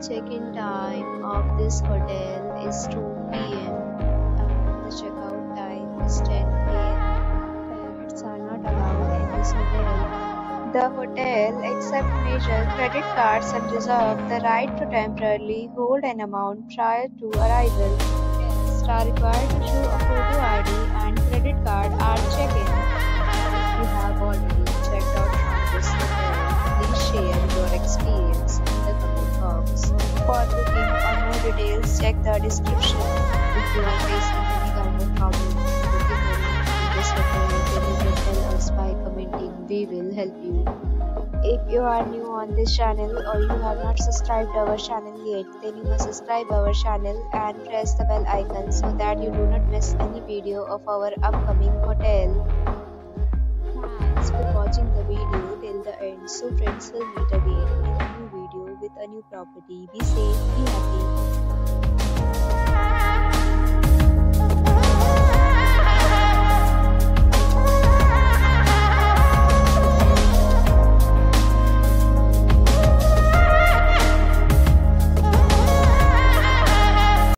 check-in time of this hotel is 2 p.m. and uh, the checkout time is 10 p.m. Pets are not allowed in this hotel. The hotel accepts major credit cards and reserves the right to temporarily hold an amount prior to arrival. Guests are required to show a For booking or more details, check the description. If you are facing any kind of problem room in this you can us by commenting. We will help you. If you are new on this channel or you have not subscribed our channel yet, then you must subscribe our channel and press the bell icon so that you do not miss any video of our upcoming hotel. Thanks for watching the video till the end. So friends will meet again a new property. Be safe, be happy.